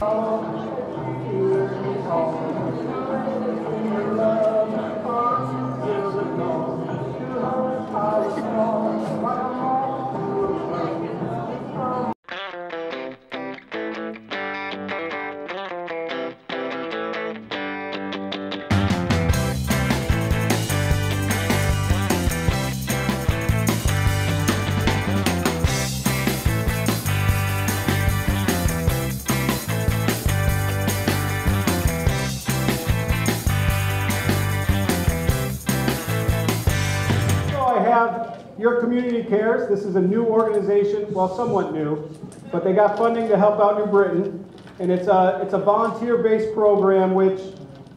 So This is a new organization, well, somewhat new, but they got funding to help out New Britain. And it's a, it's a volunteer-based program which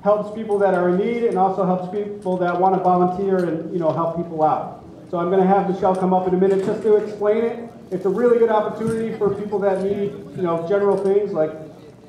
helps people that are in need and also helps people that want to volunteer and, you know, help people out. So I'm going to have Michelle come up in a minute just to explain it. It's a really good opportunity for people that need, you know, general things like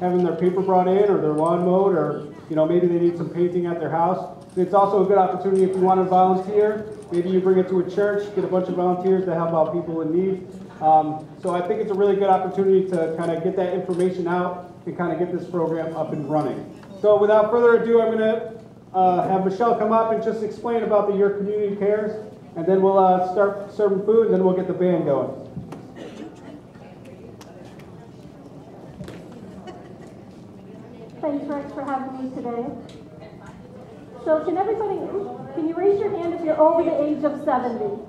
having their paper brought in or their lawn mowed or, you know, maybe they need some painting at their house. It's also a good opportunity if you want to volunteer. Maybe you bring it to a church, get a bunch of volunteers to help out people in need. Um, so I think it's a really good opportunity to kind of get that information out and kind of get this program up and running. So without further ado, I'm going to uh, have Michelle come up and just explain about the UR Community Cares, and then we'll uh, start serving food, and then we'll get the band going. Thanks, Rex, for having me today. So can everybody, can you raise your hand if you're over the age of 70?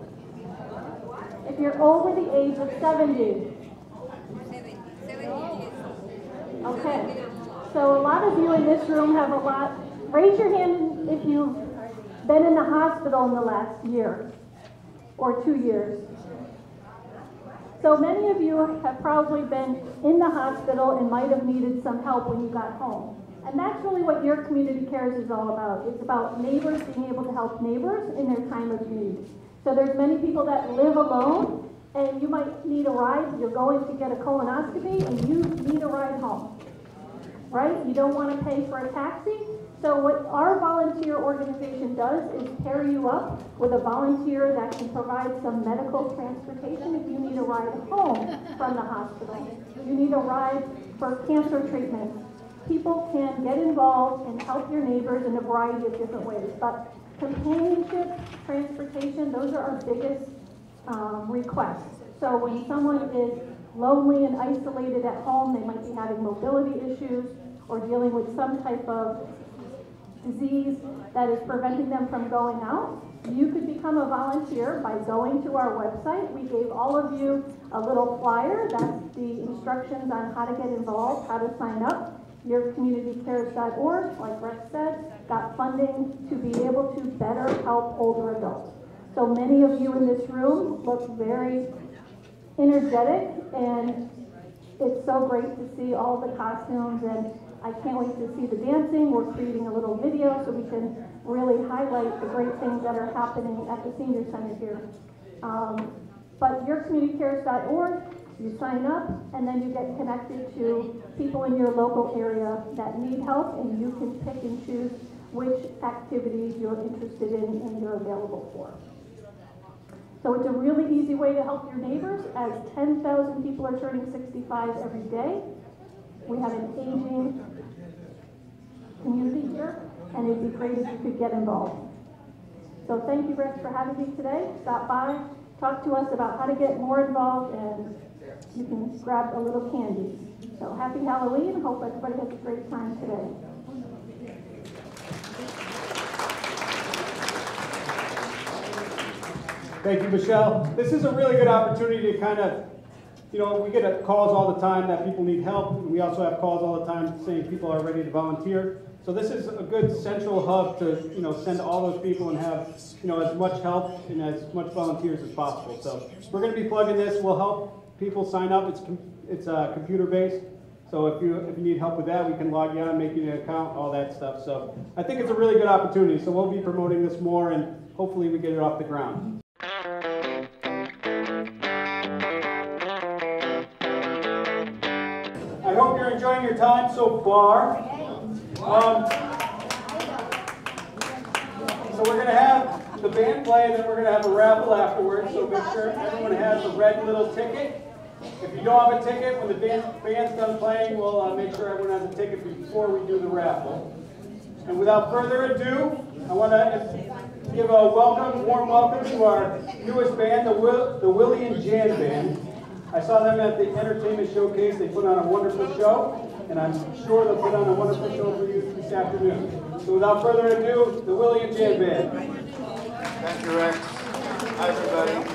If you're over the age of 70. Okay. So a lot of you in this room have a lot, raise your hand if you've been in the hospital in the last year or two years. So many of you have probably been in the hospital and might have needed some help when you got home. And that's really what UR Community Cares is all about. It's about neighbors being able to help neighbors in their time of need. So there's many people that live alone and you might need a ride. You're going to get a colonoscopy and you need a ride home. Right? You don't want to pay for a taxi. So what our volunteer organization does is pair you up with a volunteer that can provide some medical transportation if you need a ride home from the hospital. You need a ride for cancer treatment. People can get involved and help your neighbors in a variety of different ways. But companionship, transportation, those are our biggest um, requests. So when someone is lonely and isolated at home, they might be having mobility issues or dealing with some type of disease that is preventing them from going out. You could become a volunteer by going to our website. We gave all of you a little flyer. That's the instructions on how to get involved, how to sign up. URCommunityCares.org, like Rex said, got funding to be able to better help older adults. So many of you in this room look very energetic and it's so great to see all the costumes and I can't wait to see the dancing. We're creating a little video so we can really highlight the great things that are happening at the senior center here. Um, but urcommunitycares.org, you sign up and then you get connected to people in your local area that need help and you can pick and choose which activities you're interested in and you're available for. So it's a really easy way to help your neighbors as 10,000 people are turning 65 every day. We have an aging community here, and it'd be great if you could get involved. So thank you, Rex, for having me today. Stop by, talk to us about how to get more involved, and you can grab a little candy. So happy Halloween. Hope everybody has a great time today. Thank you, Michelle. This is a really good opportunity to kind of, you know, we get calls all the time that people need help. and We also have calls all the time saying people are ready to volunteer. So this is a good central hub to, you know, send all those people and have, you know, as much help and as much volunteers as possible. So we're going to be plugging this. We'll help people sign up. It's it's uh, computer based. So if you if you need help with that, we can log you on, make you an account, all that stuff. So I think it's a really good opportunity. So we'll be promoting this more, and hopefully we get it off the ground. I hope you're enjoying your time so far. Um, so we're going to have the band play, and then we're going to have a raffle afterwards. So make sure everyone has a red little ticket. If you don't have a ticket, when the band, band's done playing, we'll uh, make sure everyone has a ticket before we do the raffle. And without further ado, I want to give a welcome, warm welcome to our newest band, the, Will, the Willie and Jan Band. I saw them at the Entertainment Showcase. They put on a wonderful show, and I'm sure they'll put on a wonderful show for you this afternoon. So without further ado, the Willie and Jan Band. Thank you, Rex. Hi, everybody.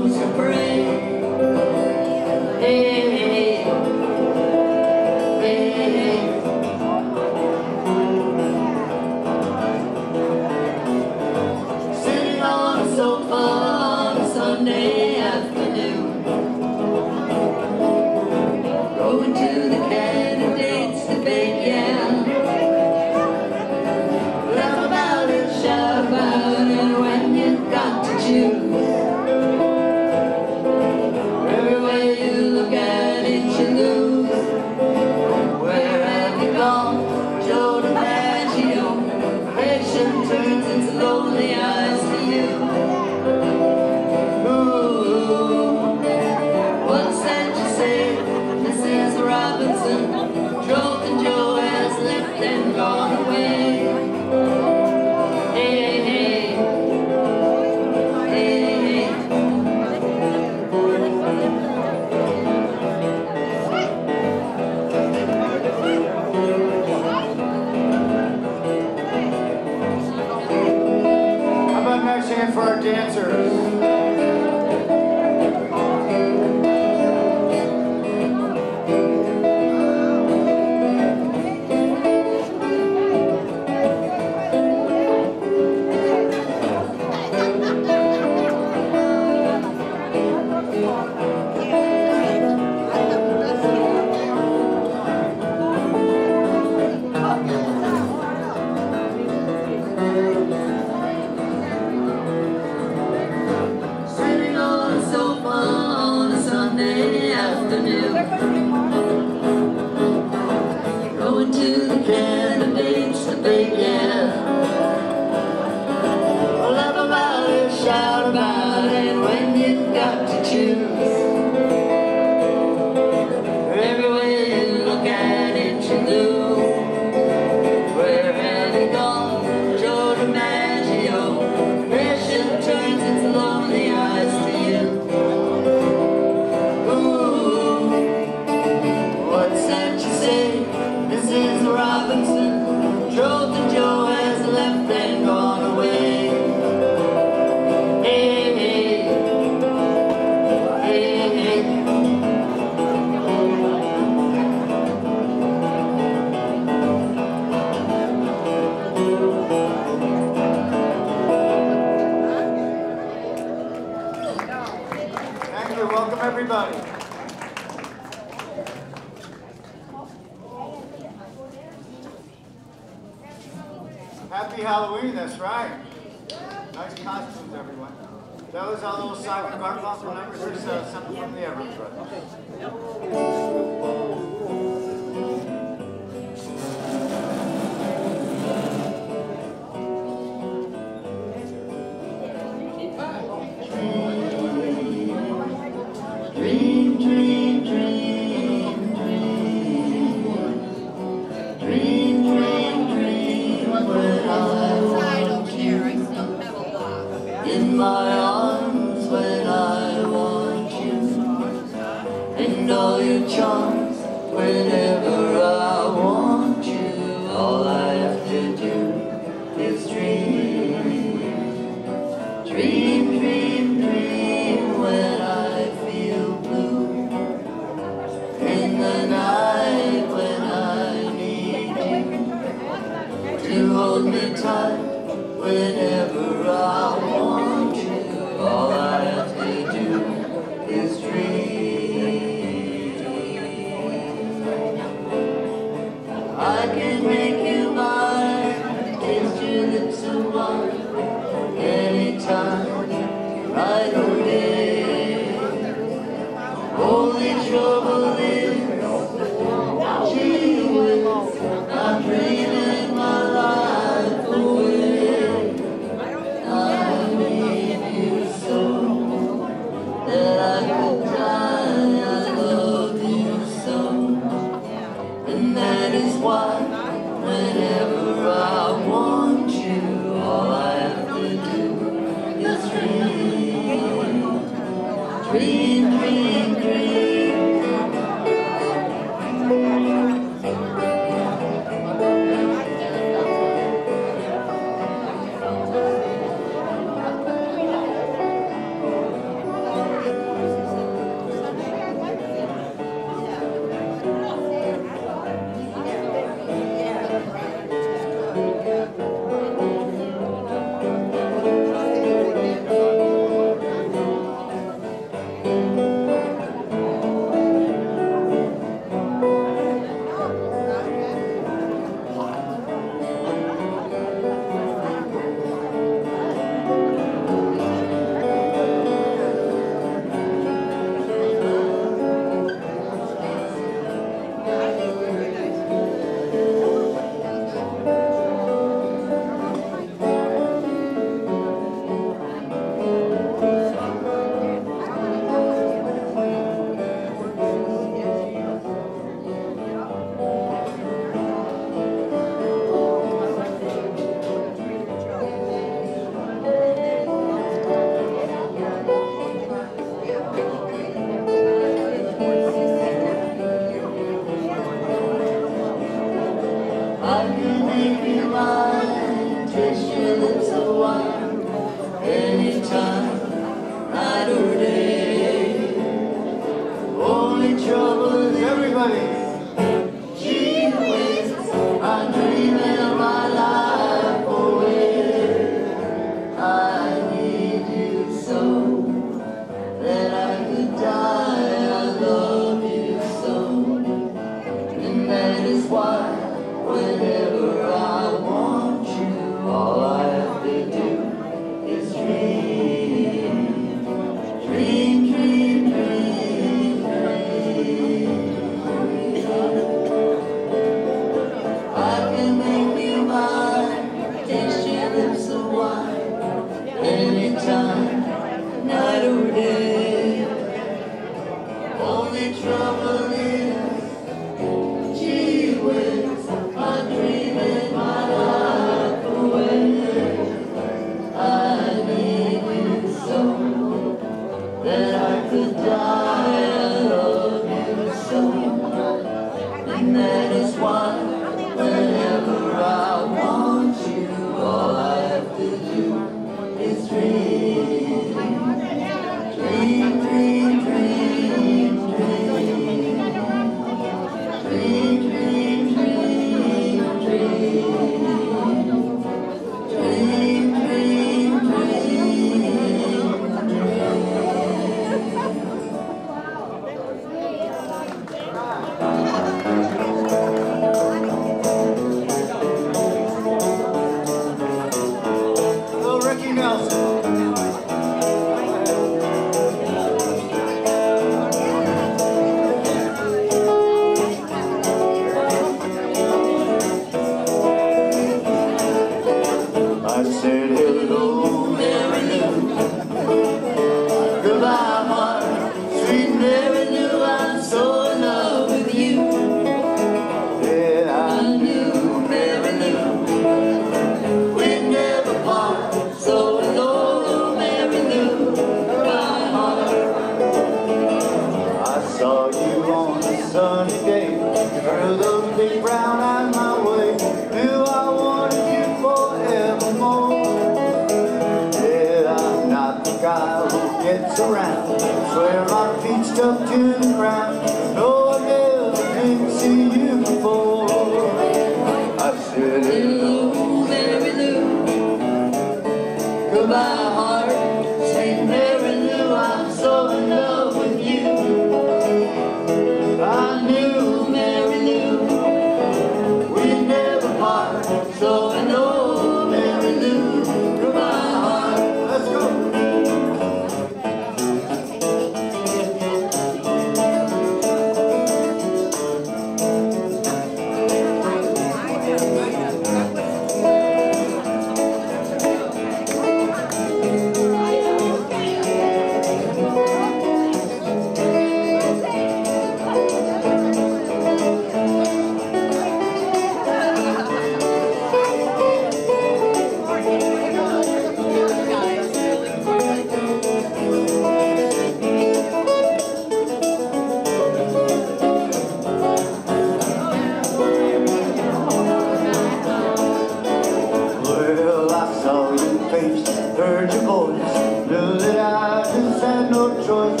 face, heard your voice, knew that I just had no choice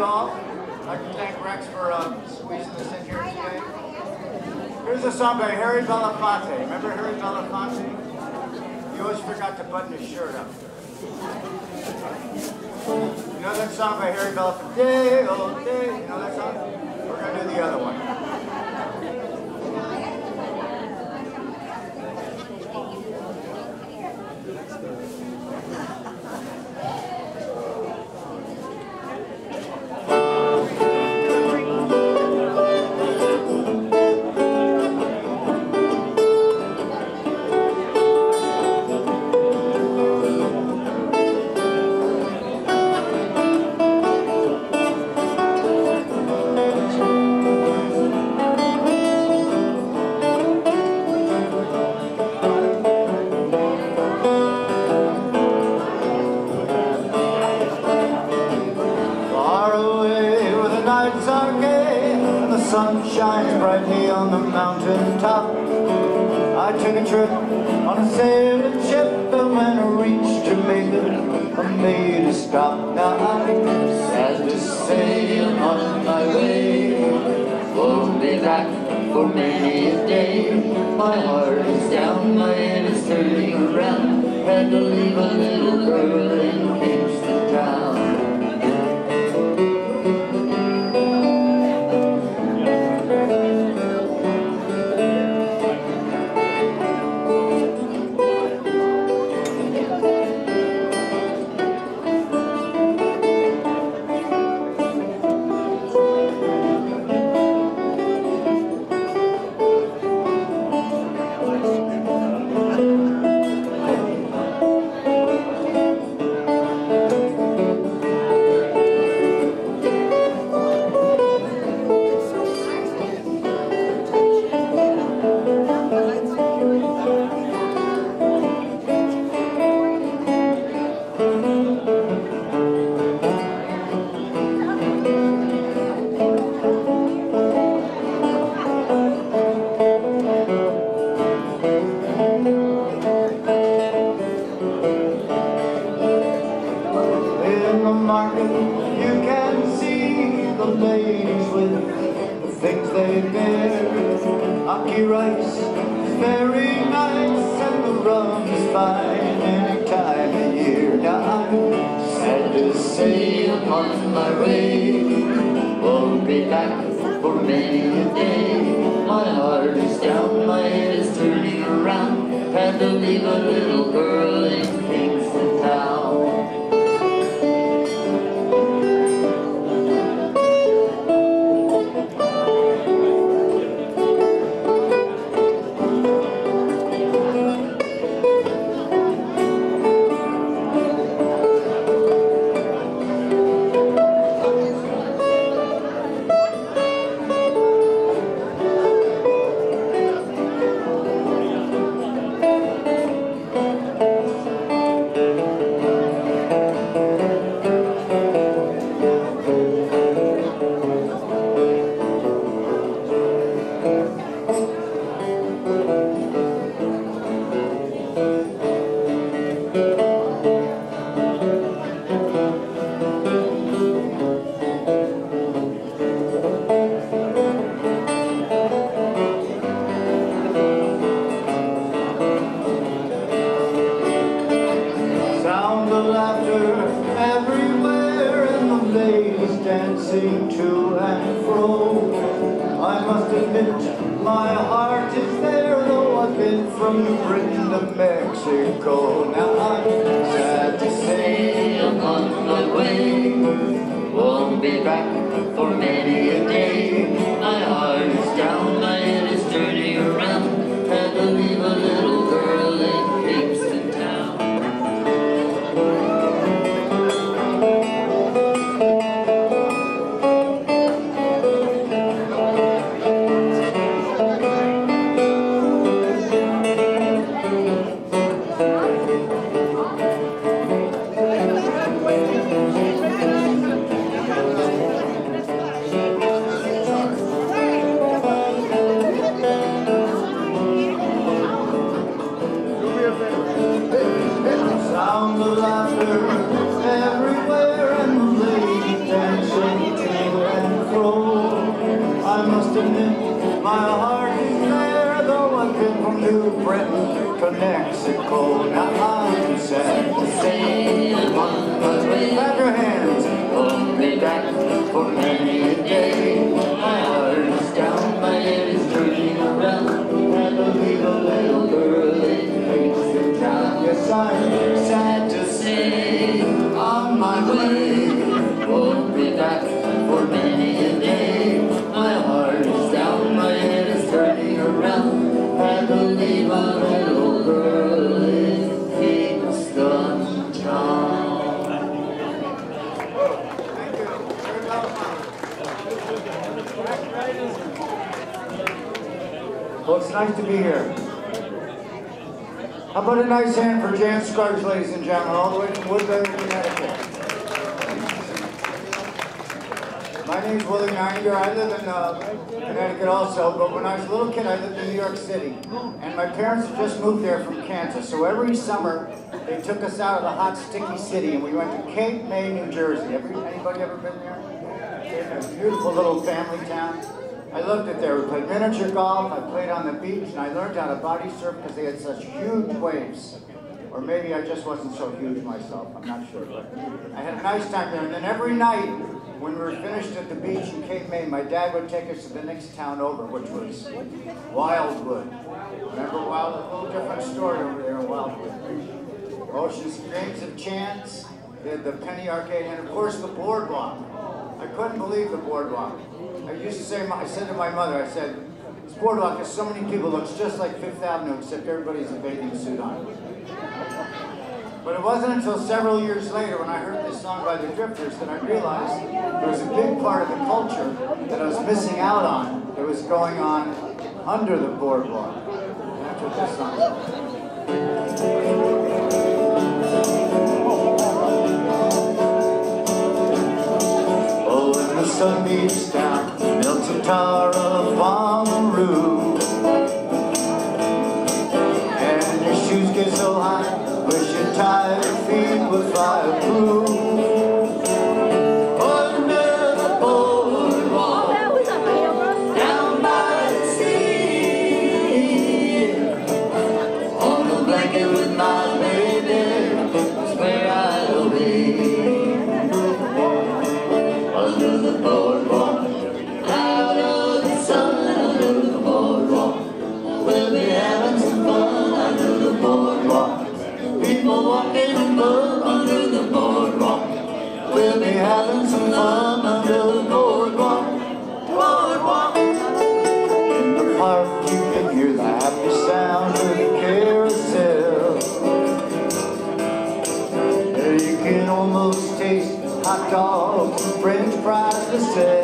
all. I can thank Rex for uh, squeezing us in here today. Here's a song by Harry Belafonte. Remember Harry Belafonte? He always forgot to button his shirt up. You know that song by Harry Belafonte? Day, oh, day. You know that song? We're going to do the other one. for many a day, My heart is down, my head is turning around. Had to leave a little girl in Kingston town. fine any time of year. Now I'm sad to say I'm on my way. Won't be back for many a day. My heart is down, my head is turning around. Had to leave a little girl in Kingston. Scruggs, ladies and gentlemen, all the way from Woodbury, Connecticut. My name's Willie Nininger. I live in uh, Connecticut also, but when I was a little kid, I lived in New York City. And my parents had just moved there from Kansas, so every summer, they took us out of the hot, sticky city, and we went to Cape May, New Jersey. Anybody ever been there? It's a beautiful little family town. I loved it there. We played miniature golf, I played on the beach, and I learned how to body surf because they had such huge waves. Or maybe I just wasn't so huge myself, I'm not sure. But I had a nice time there. And then every night, when we were finished at the beach in Cape May, my dad would take us to the next town over, which was Wildwood. Remember Wildwood? A little different story over there in Wildwood. Ocean Springs of Chance, the, the Penny Arcade, and of course the boardwalk. I couldn't believe the boardwalk. I used to say, I said to my mother, I said, this boardwalk has so many people, looks just like Fifth Avenue, except everybody's a bathing suit on. But it wasn't until several years later when I heard this song by the Drifters that I realized there was a big part of the culture that I was missing out on that was going on under the boardwalk. That's what this song. Oh, when the sun beats down, melts a tar of Bonnaroo. And to say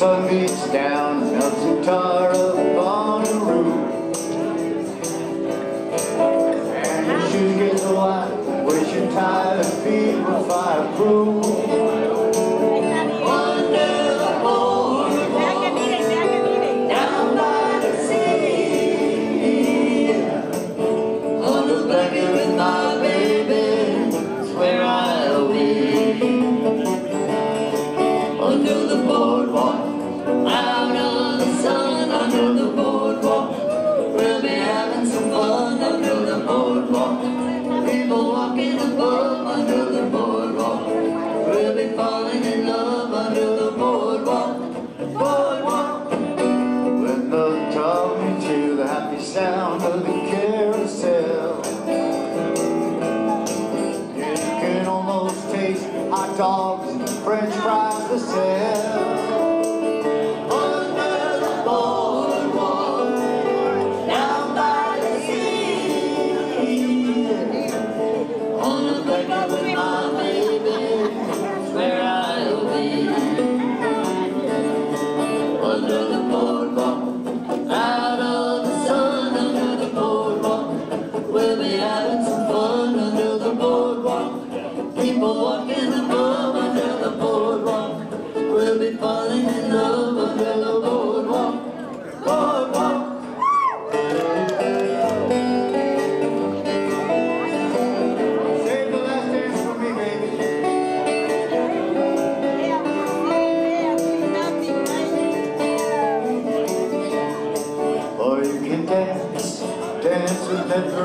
sun beats down, melts some tar upon the roof. And your shoes get wet, wish Wishing tired feet were fireproof.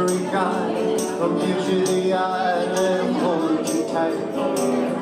every kind, from you the eye, and holds you tight.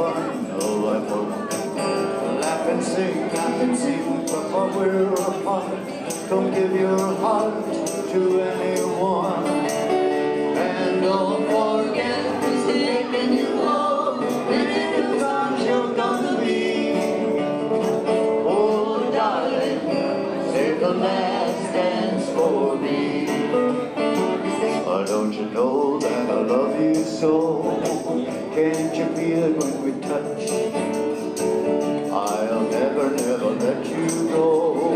fun, no I won't Laugh and sing, laugh and sing, but what we're upon Don't give your heart to anyone. And don't forget who's taking you Don't you know that I love you so? Can't you feel it when we touch? I'll never, never let you go.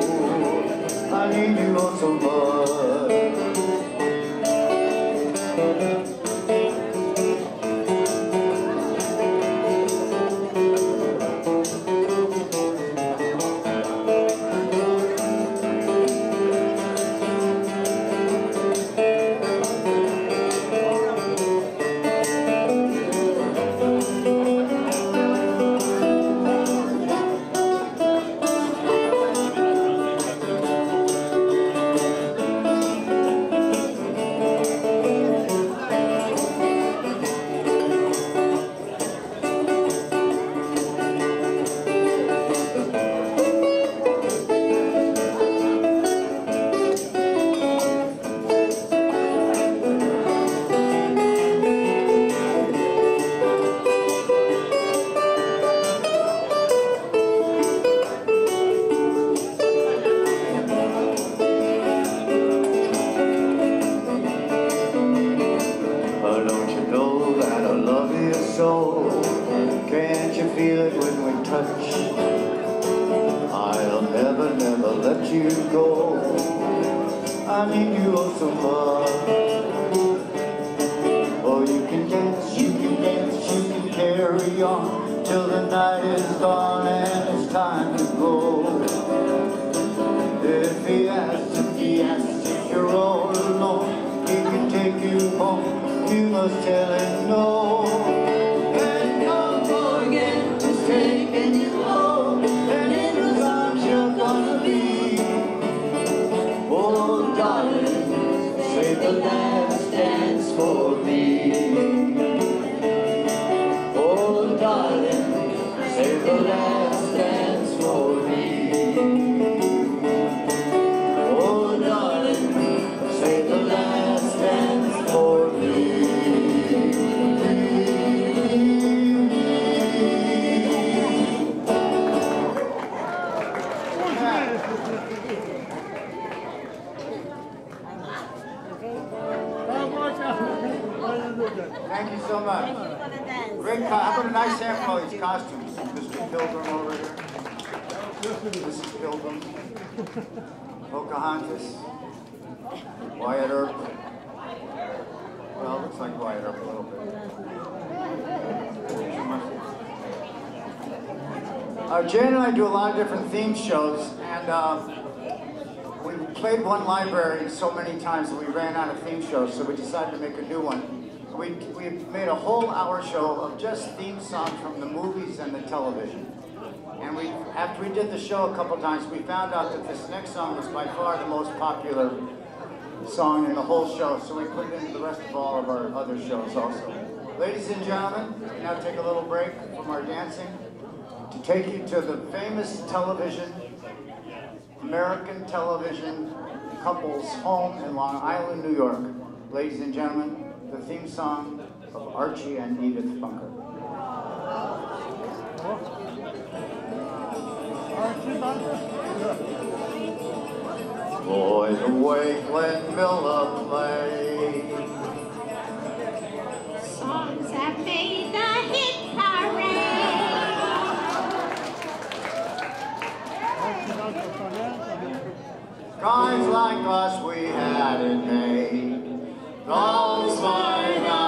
I need you all so much. Uh, Jane and I do a lot of different theme shows, and uh, we played one library so many times that we ran out of theme shows, so we decided to make a new one. We, we made a whole hour show of just theme songs from the movies and the television. And we, after we did the show a couple times, we found out that this next song was by far the most popular song in the whole show, so we put it into the rest of all of our other shows also. Ladies and gentlemen, we now take a little break from our dancing to take you to the famous television, American television couple's home in Long Island, New York. Ladies and gentlemen, the theme song of Archie and Edith Bunker. Boy, the way Glenn Miller played. Songs have made the hit parade. Guys like us, we had it made. Those were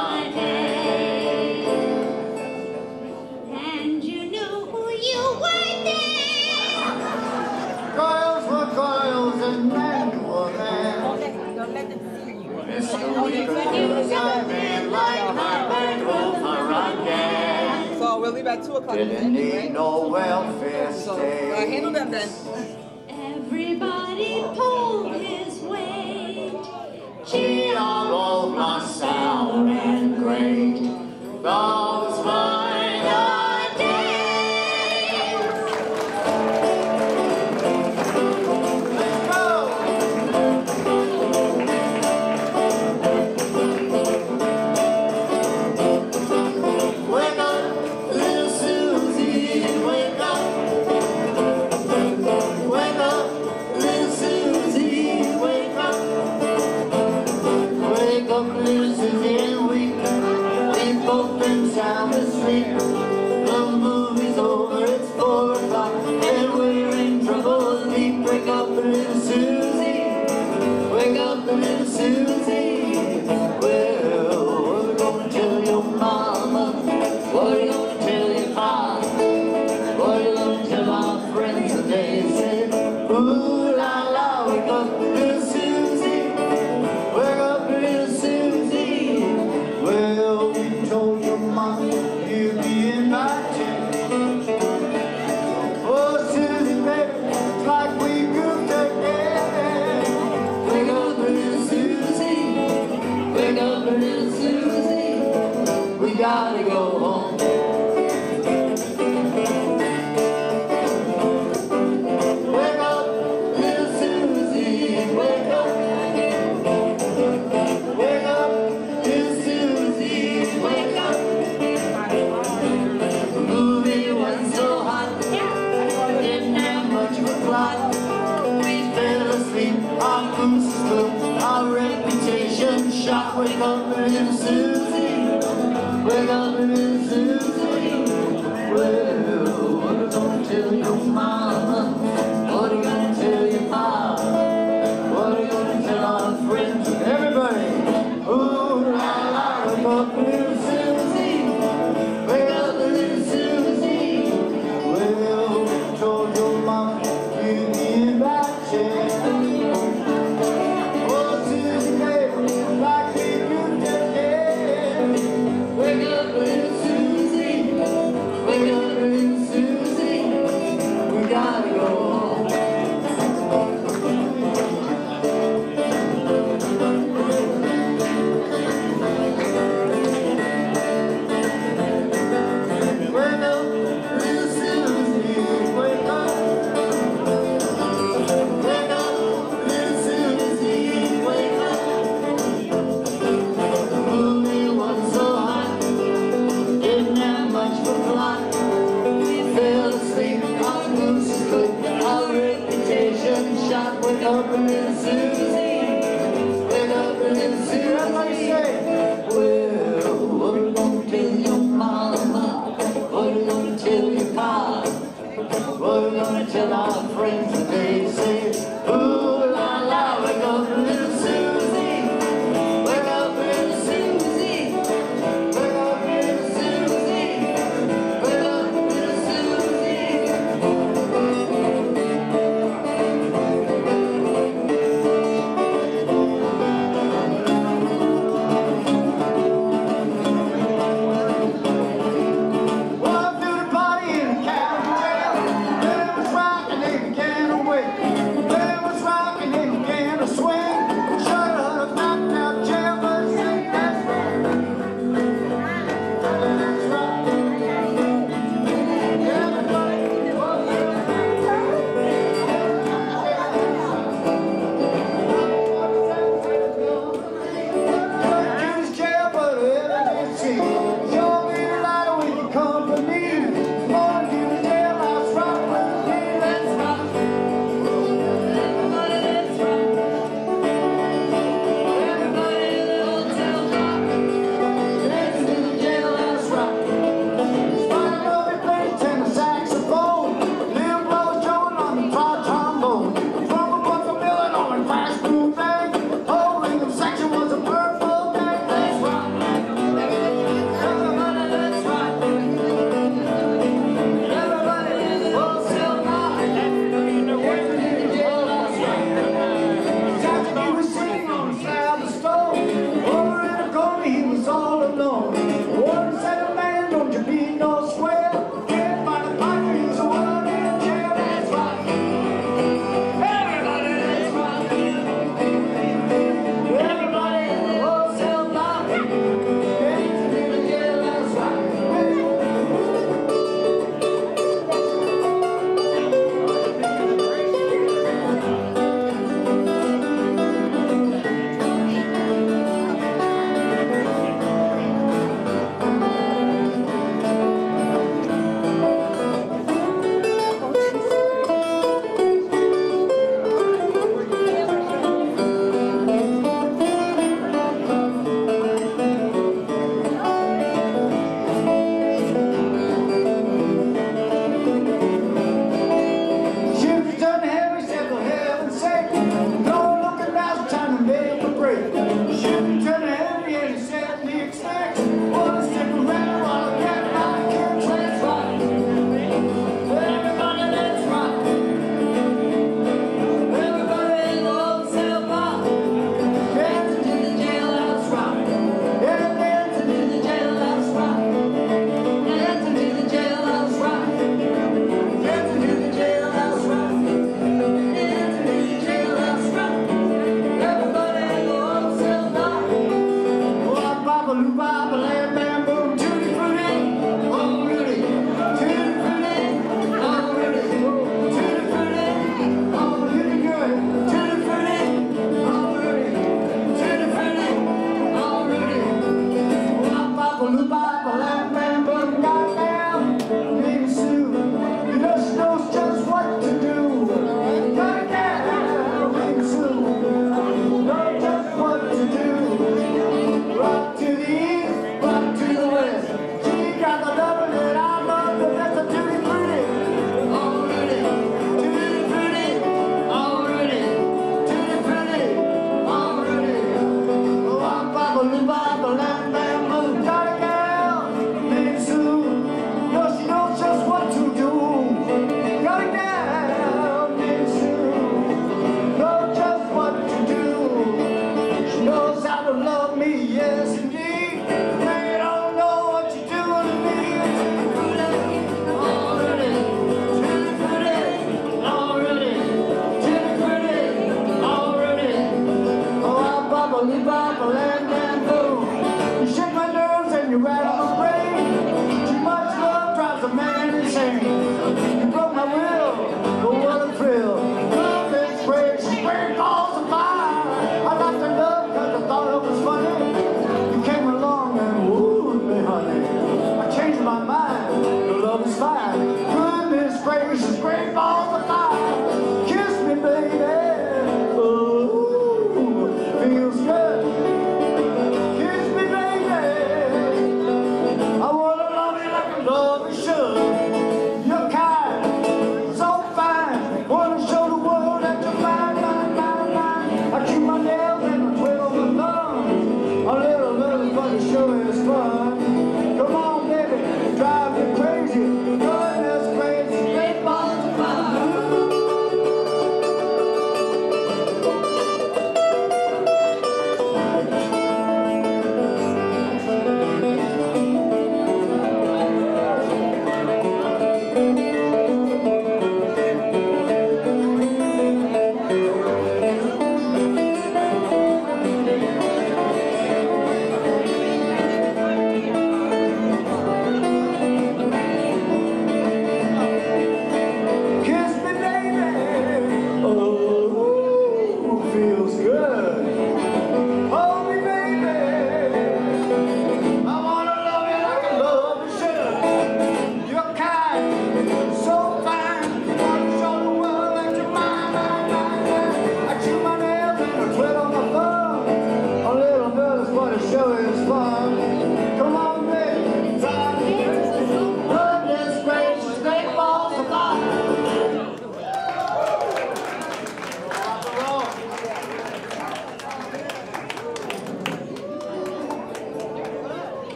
Mr. We could use a like Herbert Hoover again. So we'll leave at 2 o'clock. Didn't need no welfare So uh, handle them then. Everybody pulled his weight. Gee, our old must and great. Those were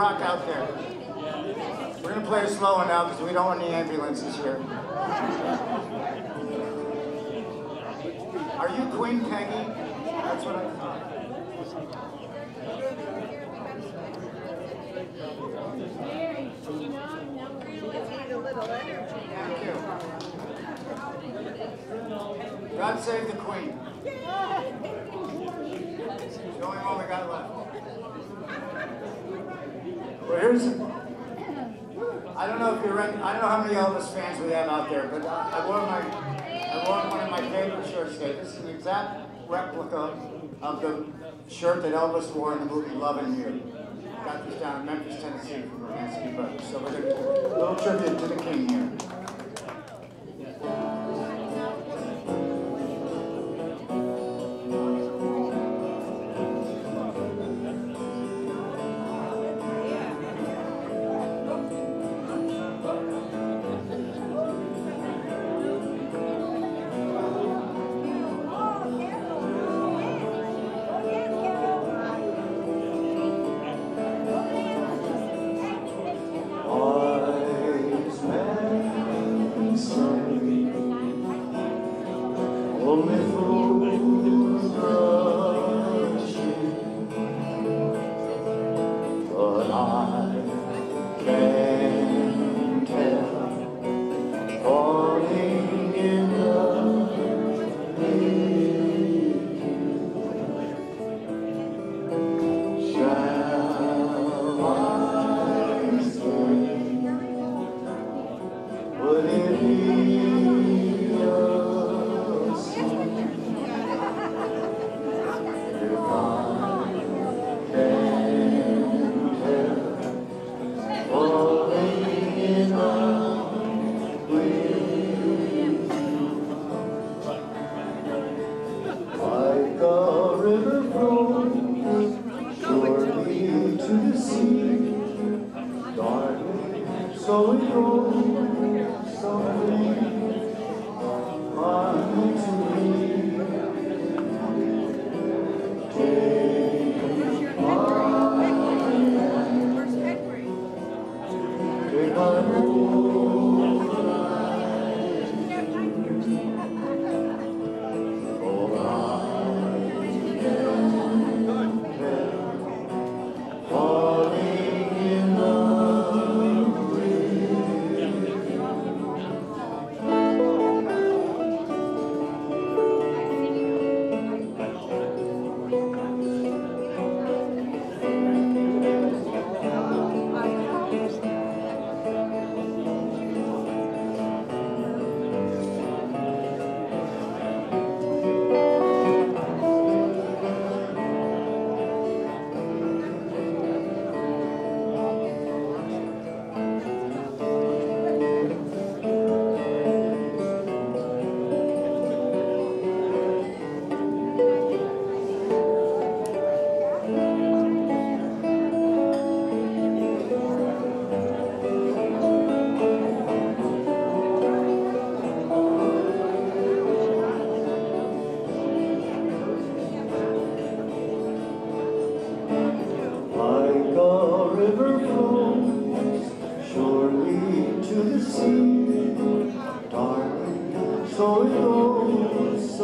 rock out there. We're gonna play a slow now because we don't want any ambulances here. Are you Queen Peggy? That's what I thought. God save the Queen. The only one we got left. I don't know if you're ready. I don't know how many Elvis fans we have out there, but I wore my. I wore one of my favorite shirts today. This is an exact replica of the shirt that Elvis wore in the movie Love You. Got this down in Memphis, Tennessee from Anthony Brothers. So we're gonna do a little tribute to the king here.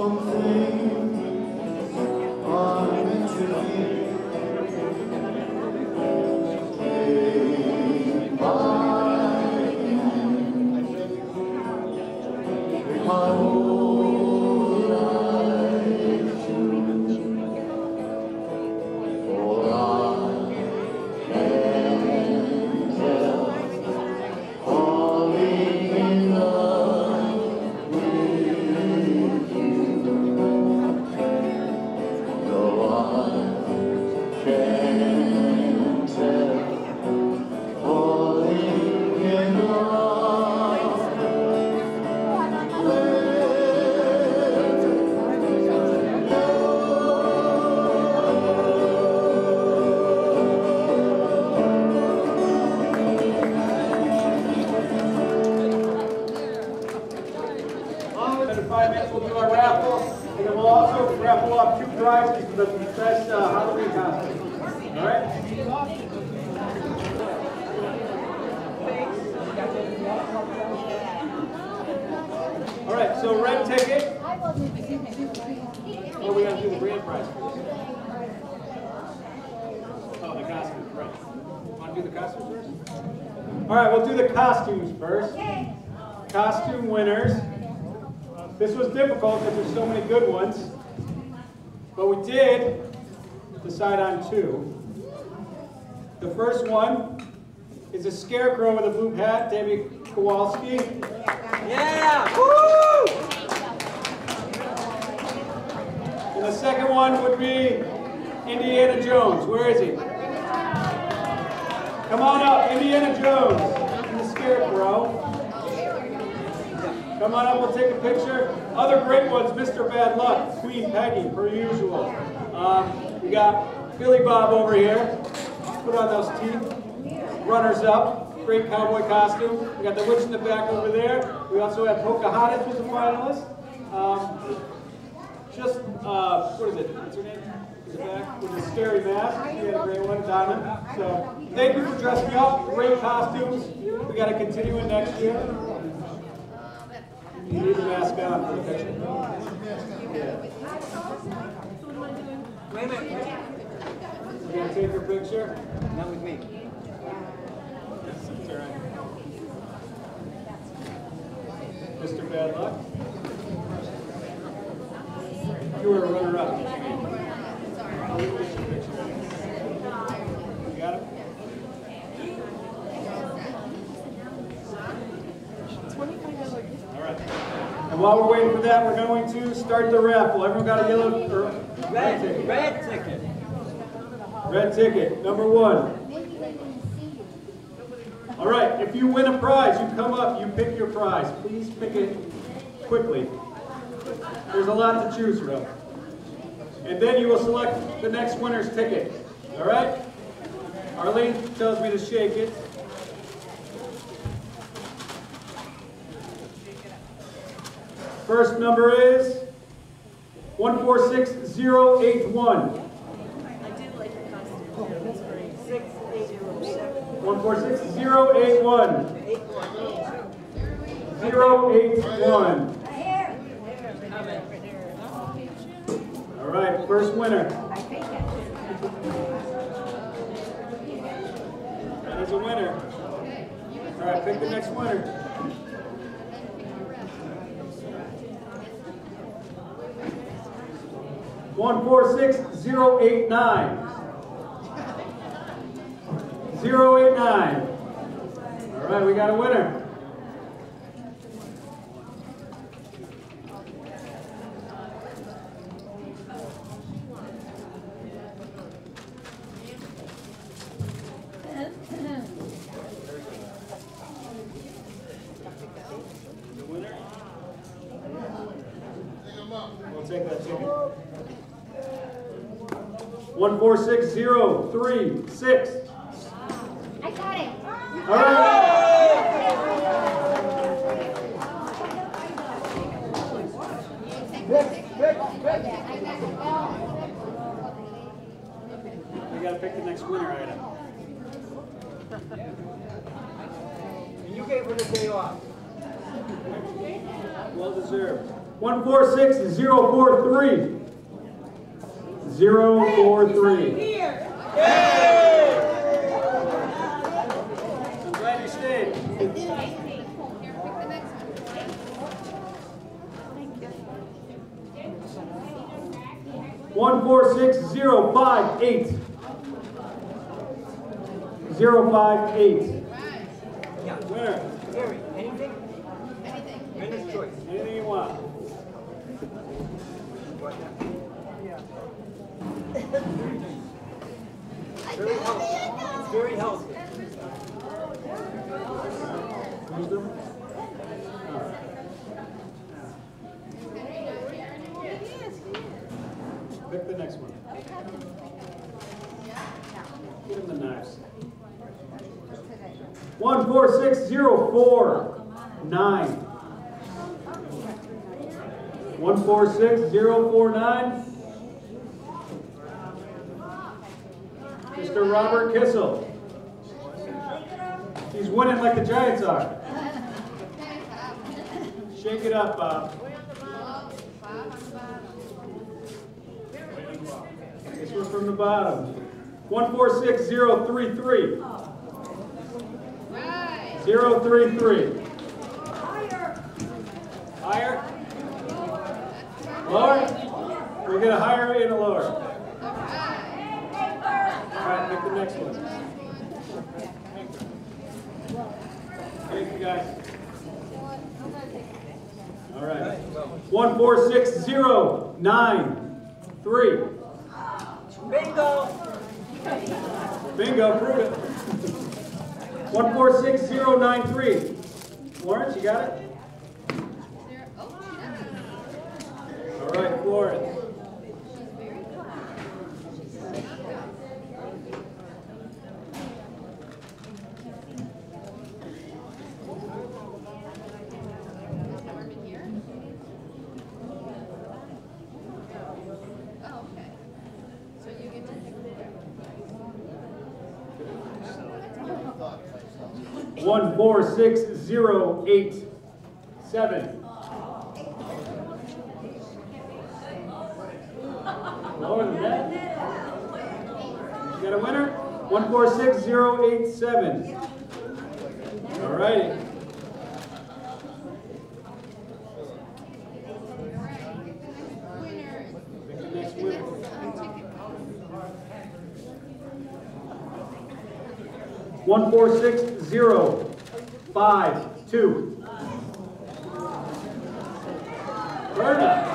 Goes, The first one is a scarecrow with a blue hat, Debbie Kowalski. Yeah! Woo! And the second one would be Indiana Jones. Where is he? Come on up, Indiana Jones and the scarecrow. Come on up, we'll take a picture. Other great ones, Mr. Bad Luck, Queen Peggy, per usual. Um, we got Billy Bob over here. Put on those teeth. Runners up, great cowboy costume. We got the witch in the back over there. We also have Pocahontas was a finalist. Um, just, uh, what is it? What's her name? In the back with a scary mask. She had a great one, Diamond. So, thank you for dressing up. Great costumes. We got to continue it next year. You need the mask on for the picture. Wait a minute. You gonna take your picture? Not with me. All right. Mr. Bad Luck. You were a runner-up. You got it? All right. And while we're waiting for that, we're going to start the raffle. Everyone got a yellow or red ticket? Red ticket. Red ticket, number one. All right, if you win a prize, you come up, you pick your prize. Please pick it quickly. There's a lot to choose from. And then you will select the next winner's ticket. All right? Arlene tells me to shake it. First number is 146081. One four six zero eight one. Zero eight one. All right, first winner. That is a winner. All right, pick the next winner. One four six zero eight nine. Zero eight nine. All right, we got a winner. One four six zero three six. I got it. All right. We gotta pick the next winner item. You gave her the day off. Well deserved. One four six zero four three. Zero four three. I'm glad you stayed. Here, pick the next one. One four six zero five eight. Zero five eight. Yeah. Winner. Gary, anything? Anything. Winner's choice. Anything you want. Very healthy. It's very healthy. Who's them? Pick the next one. Give him the knives. One four six zero four nine. One four six zero four nine. Mr. Robert Kissel. He's winning like the Giants are. Shake it up, Bob. This was from the bottom. One four six zero three three. Zero three three. Higher. Lower? We're gonna higher and a lower. All right, pick the next one. Thank you, guys. All right. One four six zero nine three. Bingo! Bingo, prove it. One four six zero nine three. Florence, you got it? Oh, yeah. All right, Florence. Norman here. Oh, okay. So you get to pick One four six zero eight seven. Lower than that. You got a winner? One four six zero eight seven. All righty. One four six zero five two. Berta.